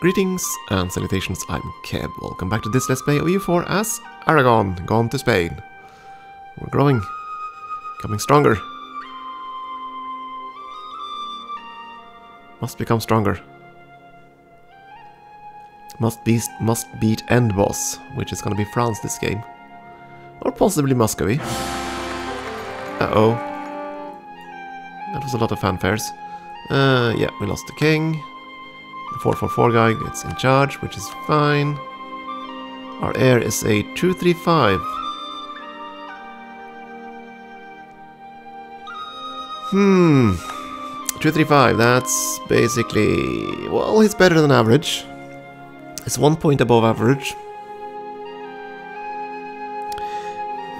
Greetings and salutations, I'm Keb. Welcome back to this Let's Play of EU4 as Aragon, gone to Spain. We're growing, becoming stronger. Must become stronger. Must, be, must beat End Boss, which is gonna be France this game. Or possibly Muscovy. Uh-oh. That was a lot of fanfares. Uh, yeah, we lost the king. The 444 guy gets in charge, which is fine. Our heir is a 235. Hmm. 235, that's basically... Well, he's better than average. It's one point above average.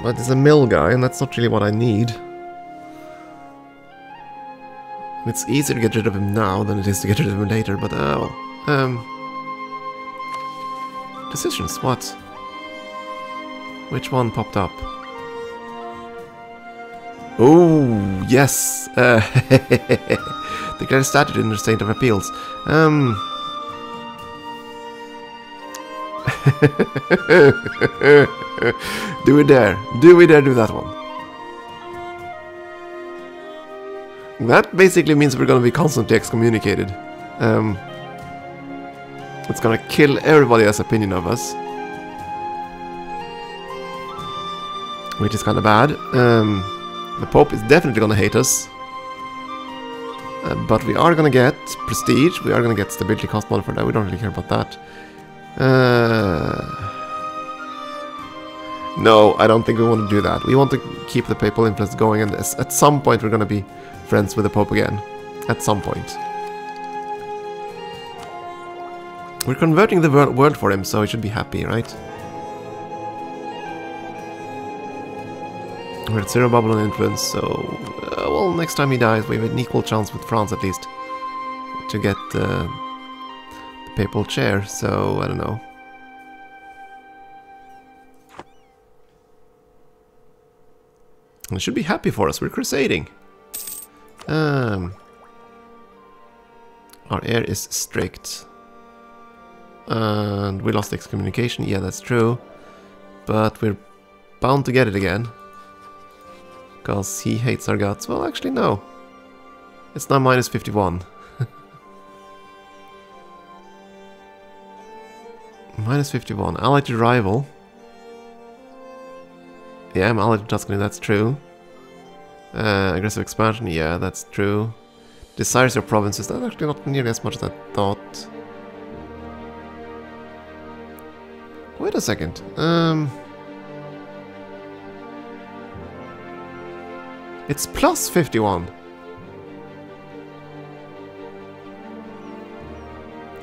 But he's a mill guy, and that's not really what I need. It's easier to get rid of him now than it is to get rid of him later, but well. Um, decisions, what? Which one popped up? Oh, yes! Uh, declare Statute in Restraint of Appeals. Um... do we dare? Do we dare do that one? That basically means we're gonna be constantly excommunicated. Um, it's gonna kill everybody else's opinion of us. Which is kinda bad. Um, the Pope is definitely gonna hate us. Uh, but we are gonna get prestige, we are gonna get stability cost model for that, we don't really care about that. Uh, no, I don't think we want to do that. We want to keep the papal influence going and at some point we're gonna be friends with the Pope again. At some point. We're converting the world for him, so he should be happy, right? We're at zero papal influence, so... Uh, well, next time he dies, we have an equal chance with France at least. To get uh, the papal chair, so I don't know. He should be happy for us, we're crusading. Um, our heir is strict. And we lost excommunication, yeah that's true. But we're bound to get it again. Because he hates our guts. Well, actually no. It's now minus 51. minus 51. Allied to rival. Yeah, I'm allied to Tuscany, that's true. Uh, aggressive expansion, yeah, that's true. Desires your provinces, that's actually not nearly as much as I thought. Wait a second. Um, it's plus 51.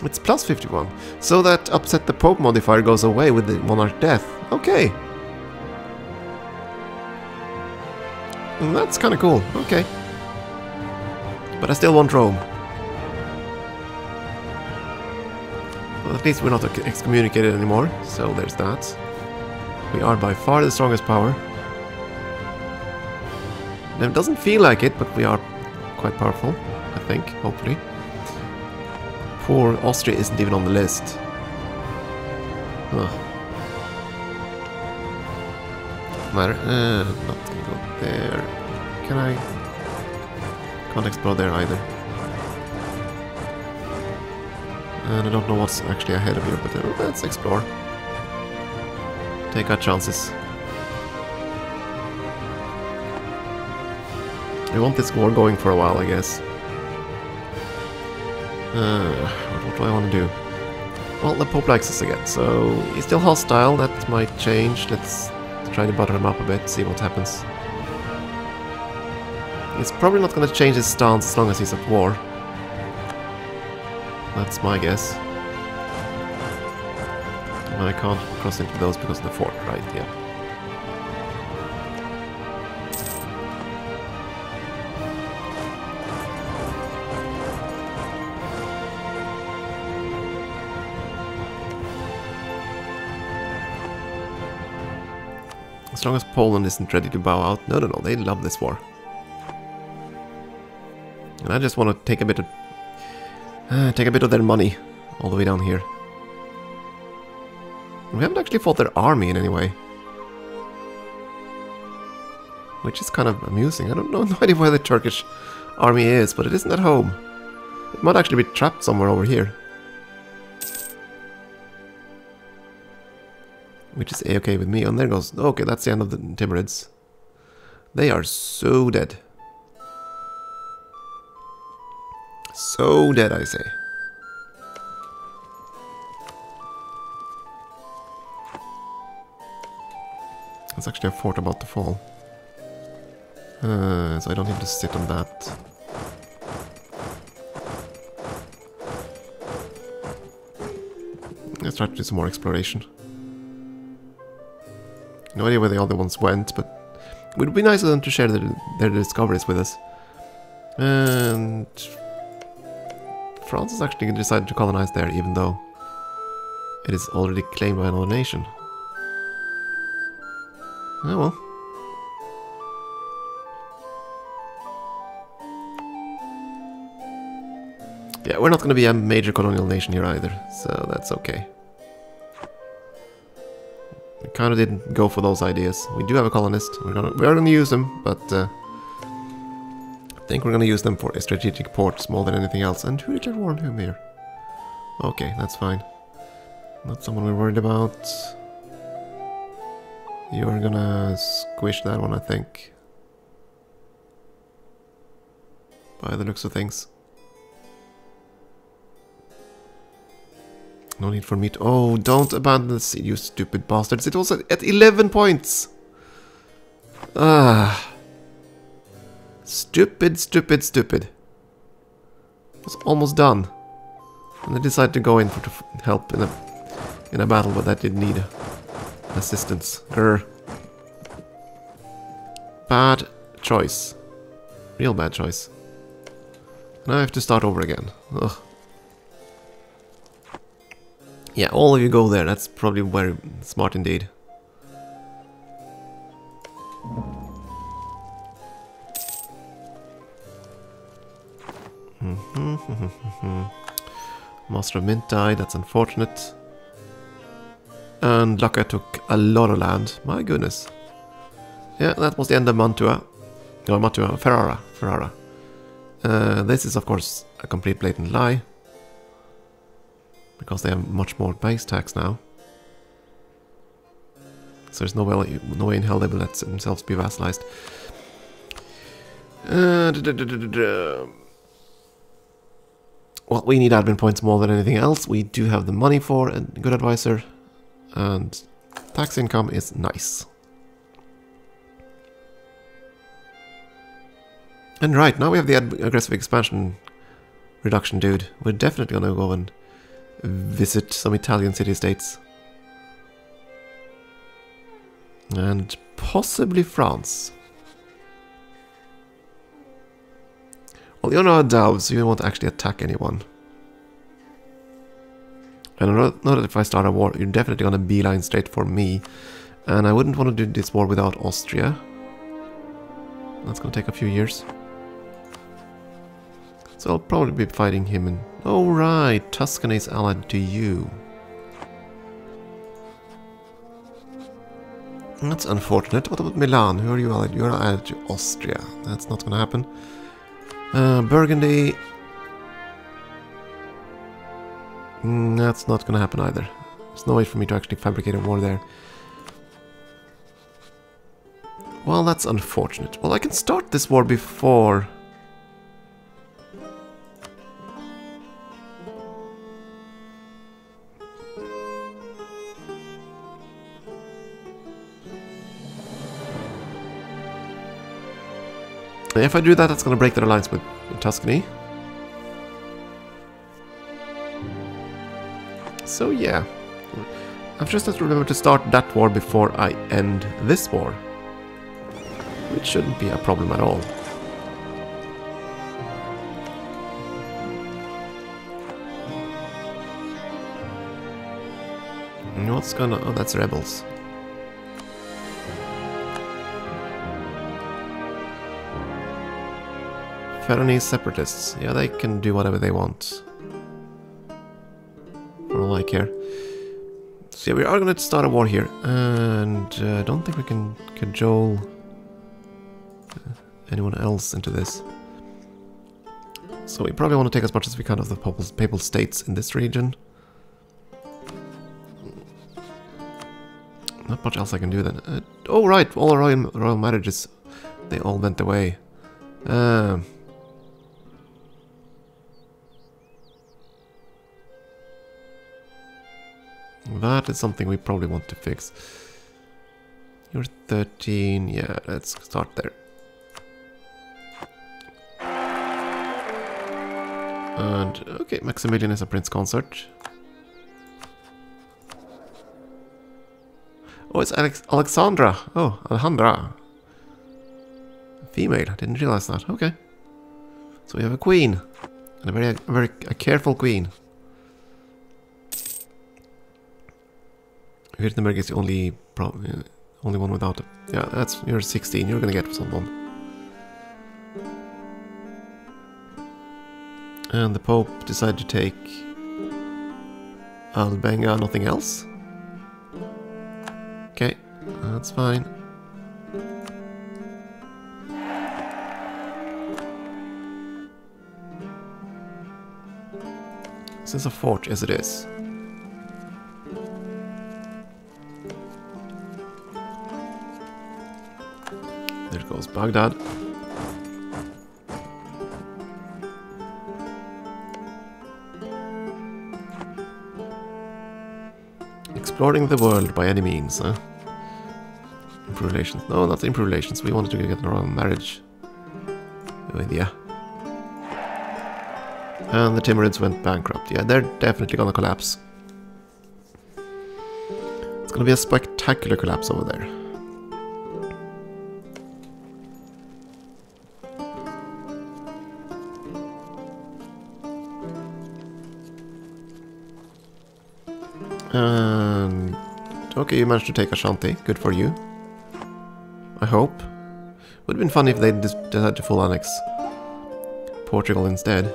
It's plus 51. So that upset the Pope modifier goes away with the monarch death. Okay. That's kind of cool. Okay. But I still want Rome. Well, at least we're not excommunicated anymore, so there's that. We are by far the strongest power. It doesn't feel like it, but we are quite powerful, I think, hopefully. Poor Austria isn't even on the list. Matter. Uh, not gonna go there. Can I? Can't explore there either. And I don't know what's actually ahead of here, but uh, let's explore. Take our chances. We want this war going for a while, I guess. Uh, what do I want to do? Well, the Pope likes us again, so he's still hostile, that might change. Let's try to butter him up a bit, see what happens. He's probably not going to change his stance as long as he's at war. That's my guess. And I can't cross into those because of the fort, right? Yeah. As long as Poland isn't ready to bow out. No, no, no, they love this war. And I just want to take a bit of... Uh, take a bit of their money. all the way down here. We haven't actually fought their army in any way. Which is kind of amusing. I don't know no idea where the Turkish army is, but it isn't at home. It might actually be trapped somewhere over here. Which is a-okay with me. And there goes... Okay, that's the end of the Timurids. They are so dead. So dead, I say. It's actually a fort about to fall. Uh, so I don't need to sit on that. Let's try to do some more exploration. No idea where the other ones went, but it would be nice of them to share their, their discoveries with us. And France has actually decided to colonize there, even though it is already claimed by another nation. Oh well. Yeah, we're not going to be a major colonial nation here either, so that's okay. We kind of didn't go for those ideas. We do have a colonist. We're gonna we are gonna use them, but uh, think we're gonna use them for a strategic ports more than anything else. And who did I warn whom here? Okay, that's fine. Not someone we're worried about. You're gonna squish that one, I think. By the looks of things. No need for me to... Oh, don't abandon the sea, you stupid bastards. It was at 11 points. Ah. Stupid, stupid, stupid. It was almost done. And they decided to go in for help in a in a battle, but that didn't need assistance. Grr. Bad choice. Real bad choice. And I have to start over again. Ugh. Yeah, all of you go there. That's probably very smart indeed. Master of Mint died, that's unfortunate. And Lucca took a lot of land. My goodness. Yeah, that was the end of Mantua. No, Mantua, Ferrara. Ferrara. Uh, this is, of course, a complete blatant lie because they have much more base tax now. So there's no way, no way in hell they will let themselves be vassalized. Uh, well, we need admin points more than anything else. We do have the money for a good advisor. And tax income is nice. And right, now we have the aggressive expansion reduction dude. We're definitely to go and visit some Italian city-states. And possibly France. Well, you're not a dove, so you won't actually attack anyone. And I know, that if I start a war, you're definitely gonna beeline straight for me. And I wouldn't want to do this war without Austria. That's gonna take a few years. So I'll probably be fighting him in... Oh right, Tuscany is allied to you. That's unfortunate. What about Milan? Who are you allied? You're allied to Austria. That's not gonna happen. Uh, Burgundy... Mm, that's not gonna happen either. There's no way for me to actually fabricate a war there. Well, that's unfortunate. Well, I can start this war before... If I do that, that's going to break their alliance with Tuscany. So yeah, I've just have to remember to start that war before I end this war. Which shouldn't be a problem at all. What's gonna... Oh, that's rebels. Veronese separatists. Yeah, they can do whatever they want. like here. So yeah, we are going to start a war here, and uh, I don't think we can cajole uh, anyone else into this. So we probably want to take as much as we can of the papal, papal states in this region. Not much else I can do then. Uh, oh right, all royal, royal marriages, they all went away. Um, That is something we probably want to fix. You're 13, yeah, let's start there. And, okay, Maximilian is a prince consort. Oh, it's Alex Alexandra. Oh, Alejandra. Female, I didn't realize that. Okay. So we have a queen. And a very, a very a careful queen. Württemberg is the only uh, only one without it. Yeah, that's you're 16. You're gonna get someone. And the Pope decided to take Albenga, nothing else. Okay, that's fine. This is a fort? as it is. Baghdad. Exploring the world by any means, huh? Improve relations. No, not improve relations. We wanted to get around marriage. With yeah. And the Timurids went bankrupt. Yeah, they're definitely gonna collapse. It's gonna be a spectacular collapse over there. And okay, you managed to take Ashanti. Good for you. I hope. Would have been funny if they decided to full annex Portugal instead.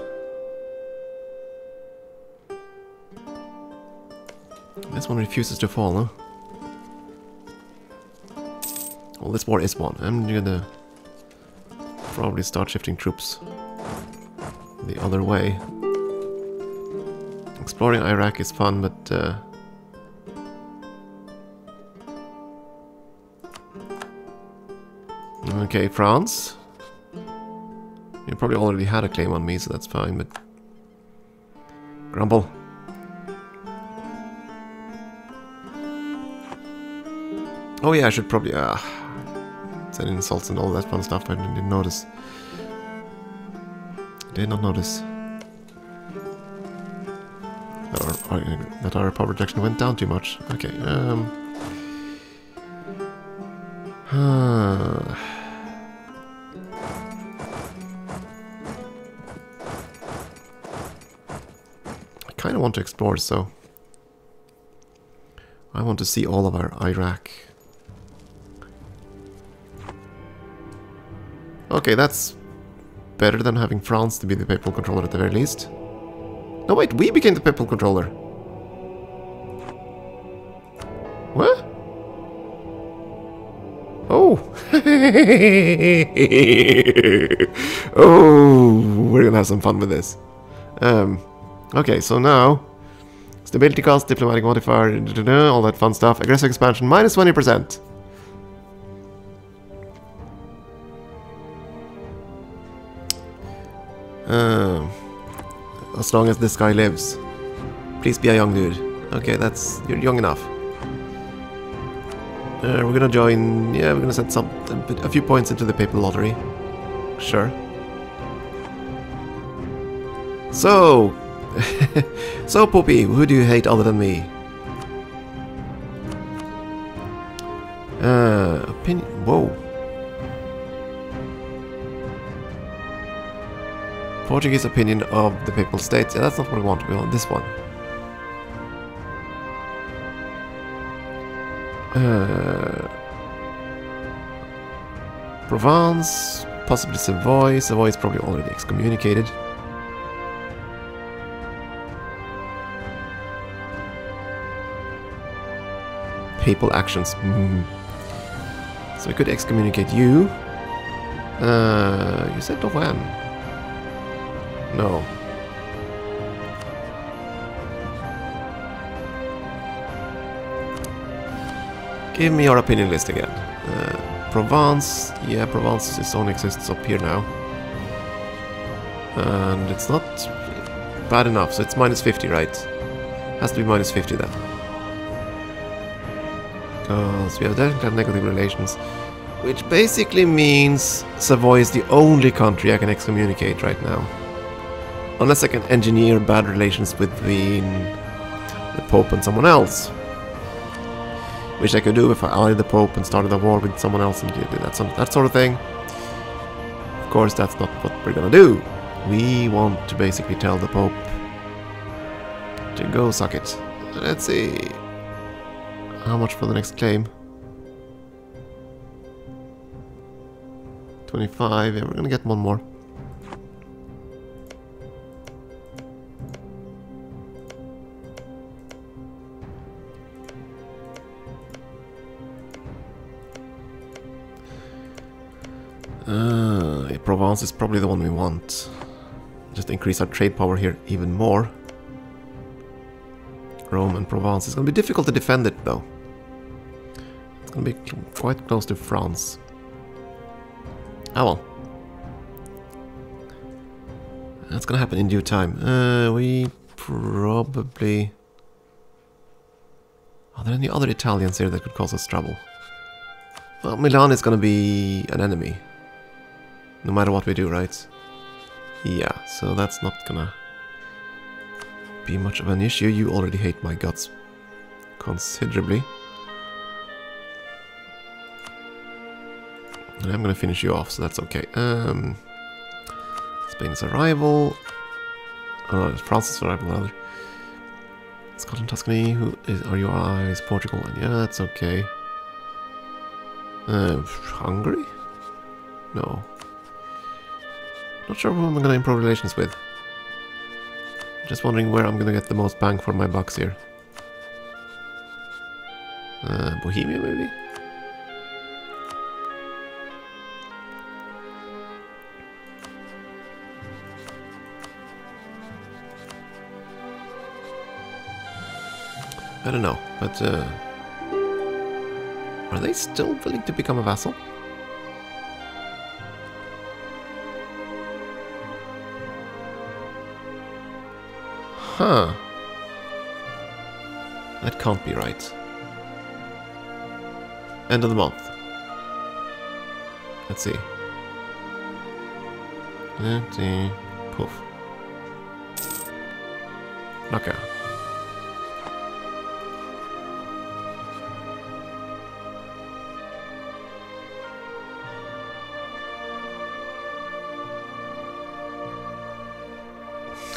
This one refuses to fall, huh? Well, this war is won. I'm gonna probably start shifting troops the other way. Exploring Iraq is fun, but uh, Okay, France. You probably already had a claim on me, so that's fine, but... Grumble. Oh yeah, I should probably... Uh, send insults and all that fun stuff, I didn't notice. Did not notice. That our, that our power projection went down too much. Okay, um... Huh... kind of want to explore, so... I want to see all of our Iraq. Okay, that's better than having France to be the papal controller at the very least. No, wait, we became the papal controller. What? Oh! oh, we're gonna have some fun with this. Um, Okay, so now... Stability cost, diplomatic modifier, all that fun stuff. Aggressive expansion, minus 20%. Uh, as long as this guy lives. Please be a young dude. Okay, that's... You're young enough. Uh, we're gonna join... Yeah, we're gonna set some... A few points into the paper lottery. Sure. So, so, Poppy, who do you hate other than me? Uh, opinion. Whoa. Portuguese opinion of the Papal States. Yeah, that's not what we want. We want this one. Uh, Provence, possibly Savoy. Savoy is probably already excommunicated. Papal actions. Mm. So we could excommunicate you. Uh, you said when? No. Give me your opinion list again. Uh, Provence, yeah, Provence is only exists up here now. And it's not bad enough, so it's minus 50, right? Has to be minus 50 then. Because we have definitely have negative relations. Which basically means Savoy is the only country I can excommunicate right now. Unless I can engineer bad relations between the Pope and someone else. Which I could do if I allied the Pope and started a war with someone else and did that, that sort of thing. Of course, that's not what we're gonna do. We want to basically tell the Pope to go suck it. Let's see. How much for the next claim? 25, yeah, we're gonna get one more. Uh, Provence is probably the one we want. Just increase our trade power here even more. Rome and Provence. It's to be difficult to defend it though. Be quite close to France. Ah well. That's to happen in due time. Uh, we probably... Are there any other Italians here that could cause us trouble? Well, Milan is to be an enemy. No matter what we do, right? Yeah, so that's not gonna be much of an issue. You already hate my guts considerably. And I'm gonna finish you off, so that's okay. Um, Spain's arrival. Oh, no, it's France's arrival, rather. Scotland, Tuscany, who is, are your allies? Portugal, and yeah, that's okay. Uh, Hungary? No. Not sure who I'm gonna improve relations with. Just wondering where I'm gonna get the most bang for my bucks here. Uh, Bohemia, maybe? I don't know, but uh, are they still willing to become a vassal? Huh. That can't be right. End of the month. Let's see. Poof. Knockout.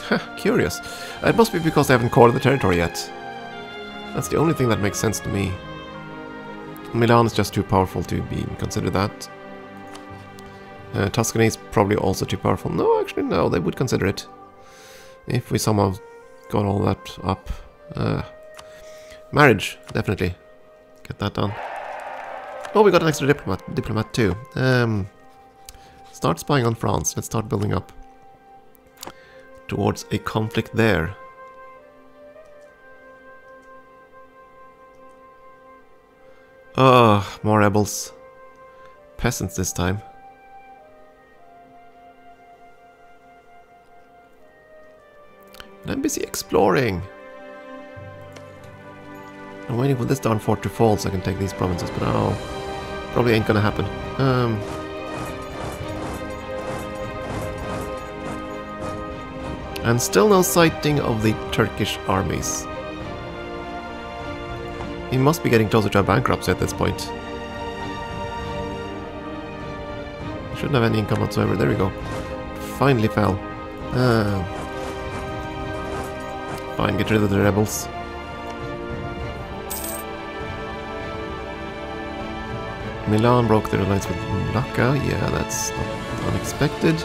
Curious. It must be because they haven't called the territory yet. That's the only thing that makes sense to me. Milan is just too powerful to be considered that. Uh, Tuscany is probably also too powerful. No, actually, no, they would consider it. If we somehow got all that up. Uh, marriage, definitely. Get that done. Oh, we got an extra diplomat, diplomat too. Um, start spying on France. Let's start building up towards a conflict there. Oh, more rebels. Peasants this time. And I'm busy exploring. I'm waiting for this darn fort to fall so I can take these provinces, but no. Probably ain't gonna happen. Um, And still no sighting of the Turkish armies. He must be getting closer to a bankruptcy at this point. Shouldn't have any income whatsoever. There we go. Finally fell. Uh, fine, get rid of the rebels. Milan broke their alliance with Lucca. Yeah, that's not unexpected.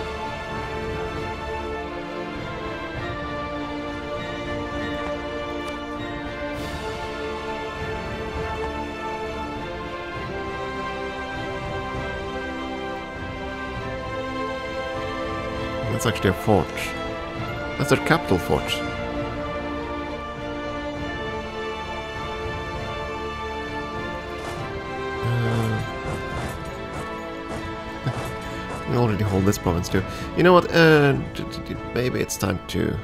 That's actually a fort. That's their capital fort. Uh, we already hold this province too. You know what? Uh, maybe it's time to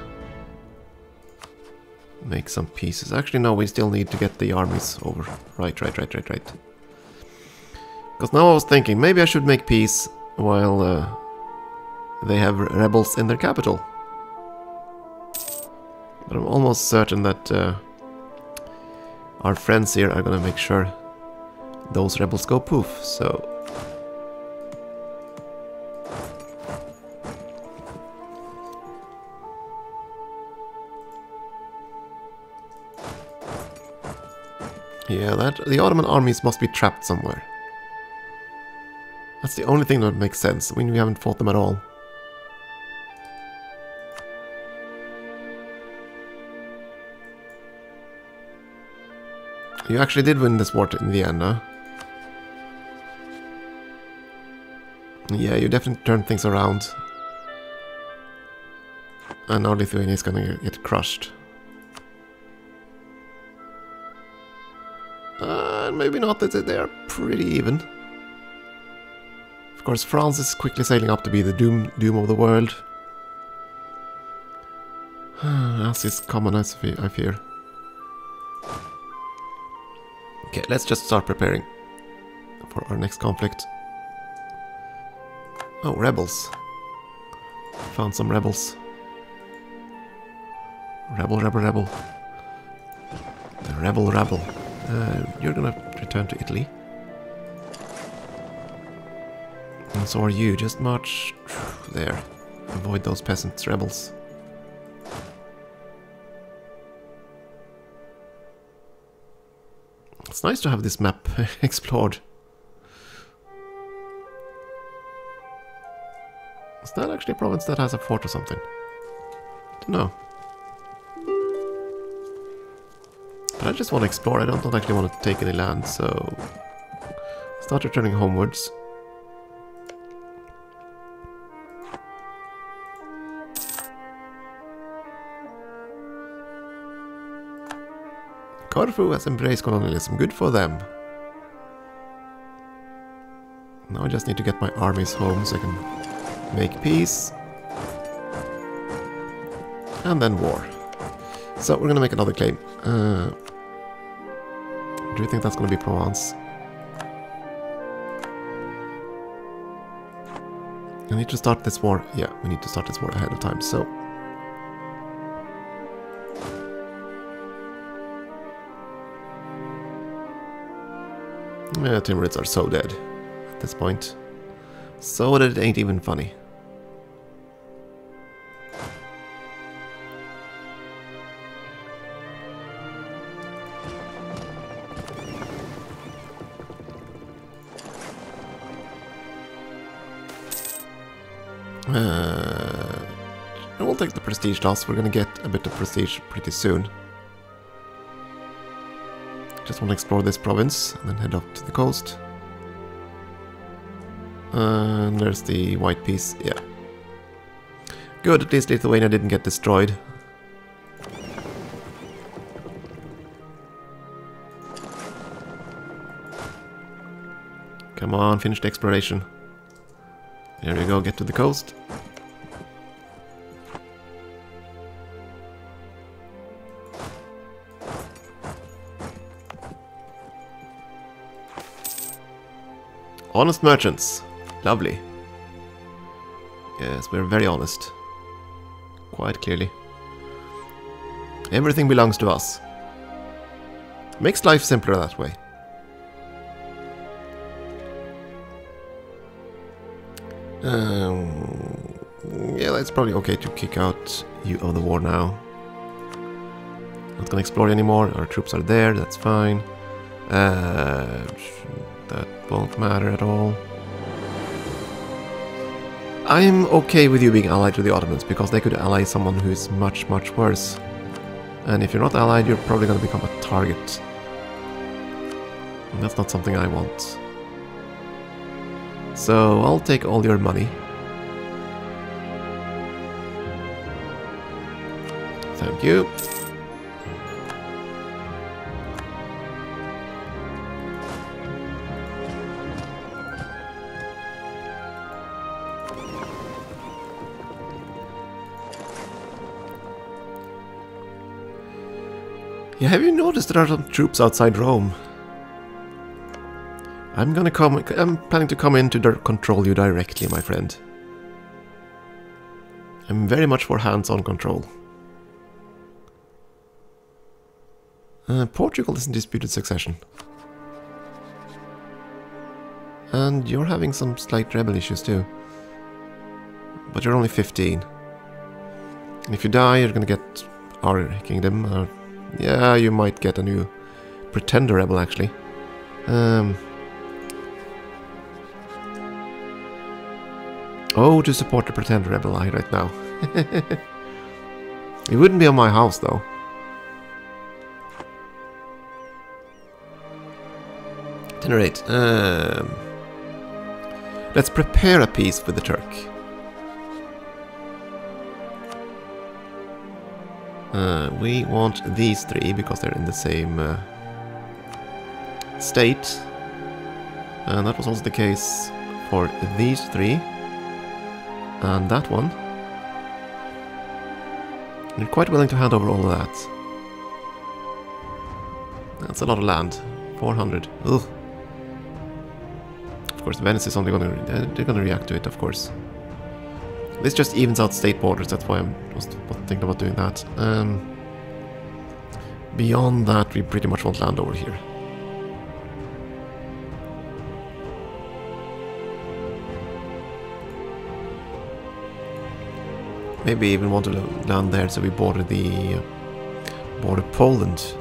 make some pieces. Actually, no, we still need to get the armies over. Right, right, right, right, right. Because now I was thinking, maybe I should make peace while uh, they have rebels in their capital. But I'm almost certain that uh, our friends here are gonna make sure those rebels go poof, so... Yeah, that the Ottoman armies must be trapped somewhere. That's the only thing that makes sense. I mean, we haven't fought them at all. You actually did win this war in the end, huh? Yeah, you definitely turned things around. And now Lithuania is gonna get crushed. Uh, maybe not, they are pretty even. Of course, France is quickly sailing up to be the doom, doom of the world. As is common, I fear. Okay, let's just start preparing for our next conflict. Oh, rebels. Found some rebels. Rebel, rebel, rebel. The rebel, rebel. Uh, you're gonna return to Italy. And so are you. Just march there. Avoid those peasants, rebels. It's nice to have this map explored. Is that actually a province that has a fort or something? No. But I just want to explore, I don't, don't actually want to take any land, so... Start returning homewards. Corfu has embraced colonialism. Good for them. Now I just need to get my armies home so I can make peace. And then war. So we're gonna make another claim. Uh, do you think that's gonna be Provence? I need to start this war. Yeah, we need to start this war ahead of time. So Yeah, Timurids are so dead at this point. So that it ain't even funny. Uh, we'll take the prestige loss. We're gonna get a bit of prestige pretty soon. Just want to explore this province and then head up to the coast. And there's the white peace, yeah. Good, at least Lithuania didn't get destroyed. Come on, finish the exploration. There we go, get to the coast. Honest merchants. Lovely. Yes, we're very honest. Quite clearly. Everything belongs to us. Makes life simpler that way. Um, yeah, it's probably okay to kick out you of the war now. Not gonna explore anymore, our troops are there, that's fine. Uh, matter at all. I'm okay with you being allied to the Ottomans, because they could ally someone who is much, much worse. And if you're not allied, you're probably going to become a target. And that's not something I want. So I'll take all your money. Thank you. Yeah, have you noticed there are some troops outside Rome? I'm gonna come. I'm planning to come in to control you directly, my friend. I'm very much for hands-on control. Uh, Portugal is in disputed succession. And you're having some slight rebel issues too. But you're only 15. And if you die, you're gonna get our kingdom. Or, yeah, you might get a new pretender rebel actually. Um, Oh, to support the Pretender Rebel right now. it wouldn't be on my house, though. At any rate, um, let's prepare a peace with the Turk. Uh, we want these three because they're in the same uh, state. And that was also the case for these three. And that one. You're quite willing to hand over all of that. That's a lot of land. 400. Ugh. Of course, Venice is only gonna... They're gonna react to it, of course. This just evens out state borders, that's why I'm just thinking about doing that. Um, beyond that, we pretty much want land over here. Maybe even want to land there so we border the border Poland.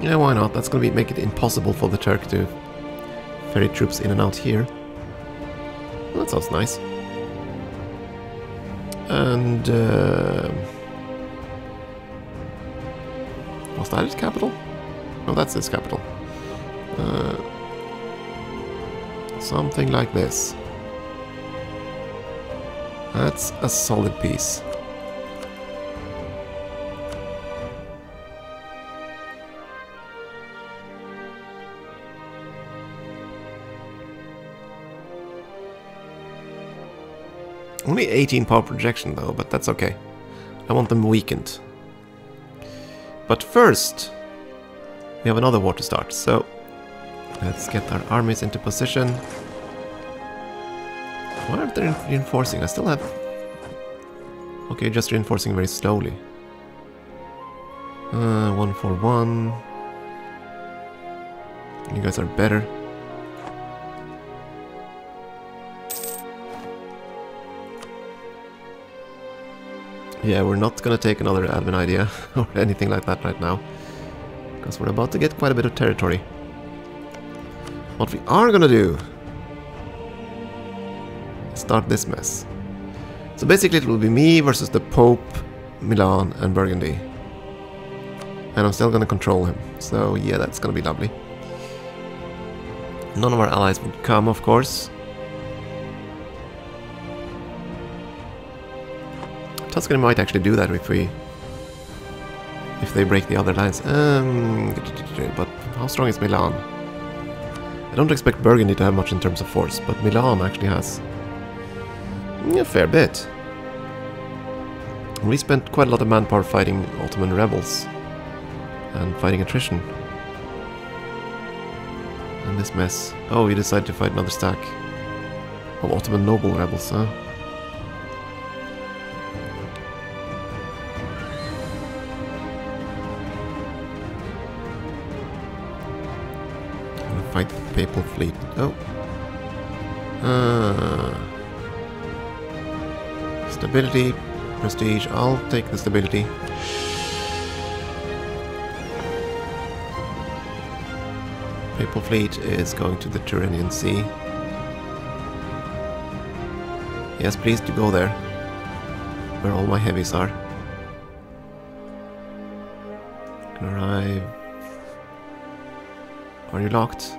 Yeah, why not? That's gonna be make it impossible for the Turk to ferry troops in and out here. Well, that sounds nice. And uh, was that its capital? No, that's its capital. Uh, something like this. That's a solid piece. Only 18 power projection though, but that's okay. I want them weakened. But first, we have another war to start, so let's get our armies into position. Why aren't they reinforcing? I still have... Okay, just reinforcing very slowly. Uh, one for one. You guys are better. Yeah, we're not gonna take another admin idea or anything like that right now. Because we're about to get quite a bit of territory. What we are gonna do start this mess. So basically it will be me versus the Pope, Milan and Burgundy. And I'm still gonna control him. So yeah, that's gonna be lovely. None of our allies would come, of course. Tuscany might actually do that if we... If they break the other lines. Um, but how strong is Milan? I don't expect Burgundy to have much in terms of force, but Milan actually has a fair bit. We spent quite a lot of manpower fighting Ottoman rebels and fighting attrition. And this mess. Oh, we decided to fight another stack of Ottoman noble rebels, huh? Papal fleet. Oh. Uh, Stability, prestige, I'll take the stability. Papal fleet is going to the Tyrrhenian Sea. Yes, please do go there. Where all my heavies are. Can arrive. Are you locked?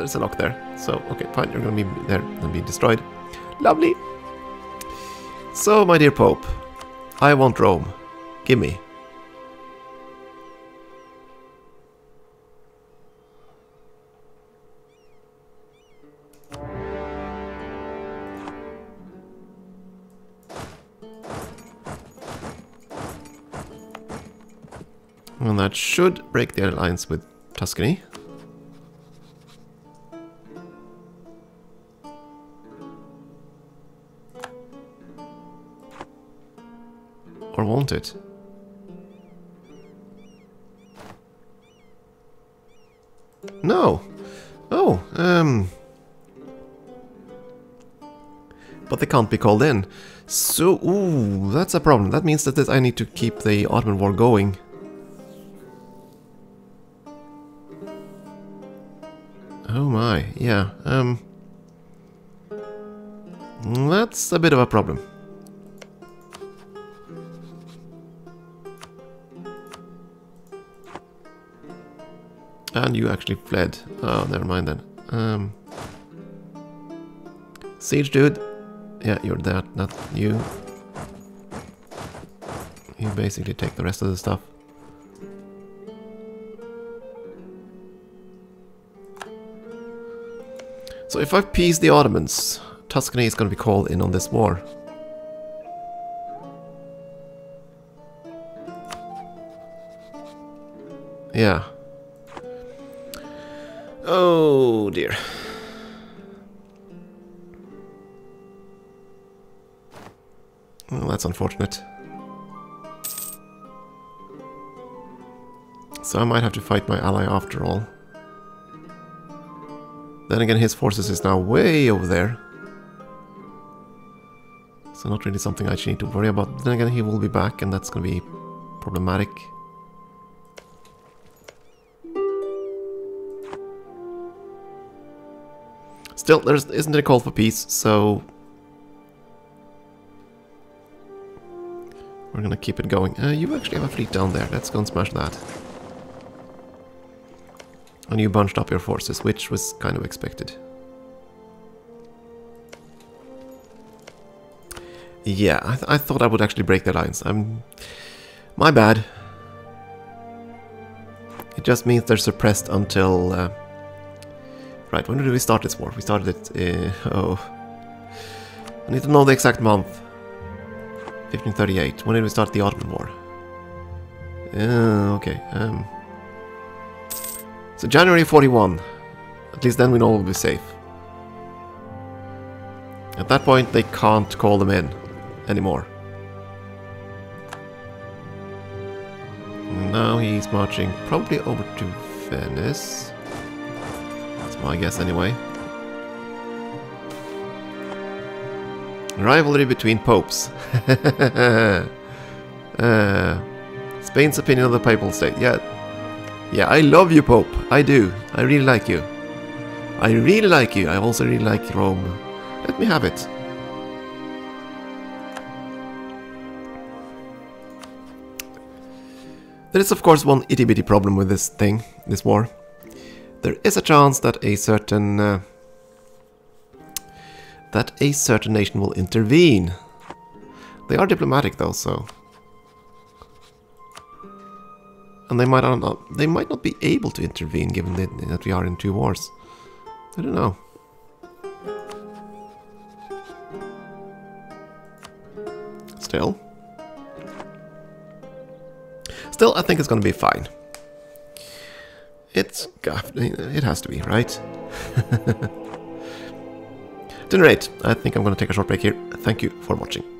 There's a lock there. So, okay, fine, you're gonna be there and be destroyed. Lovely. So, my dear Pope, I want Rome. Gimme. And that should break the alliance with Tuscany. It? No. Oh, um... But they can't be called in. So, ooh, that's a problem. That means that I need to keep the Ottoman War going. Oh my, yeah, um... That's a bit of a problem. And you actually fled. Oh, never mind then. Um, siege dude. Yeah, you're that, not you. You basically take the rest of the stuff. So if I appease the Ottomans, Tuscany is going to be called in on this war. Yeah. Oh dear. Well, that's unfortunate. So I might have to fight my ally after all. Then again, his forces is now way over there. So not really something I should need to worry about. Then again, he will be back and that's going to be problematic. Still, there isn't a call for peace, so... We're gonna keep it going. Uh, you actually have a fleet down there. Let's go and smash that. And you bunched up your forces, which was kind of expected. Yeah, I, th I thought I would actually break the lines. I'm... My bad. It just means they're suppressed until... Uh... Right, when did we start this war? We started it... Uh... Oh... I need to know the exact month. 1538. When did we start the Ottoman War? Uh, okay, um... So January 41. At least then we know we'll be safe. At that point they can't call them in anymore. Now he's marching probably over to Venice. That's my guess anyway. Rivalry between popes. uh, Spain's opinion of the papal state. Yeah, yeah, I love you, Pope. I do. I really like you. I really like you. I also really like Rome. Let me have it. There is of course one itty bitty problem with this thing, this war. There is a chance that a certain... Uh, that a certain nation will intervene. They are diplomatic though, so And they might not, they might not be able to intervene given that we are in two wars. I don't know. Still. Still, I think it's going to be fine. It's... It has to be, right? At any rate, I think I'm going to take a short break here. Thank you for watching.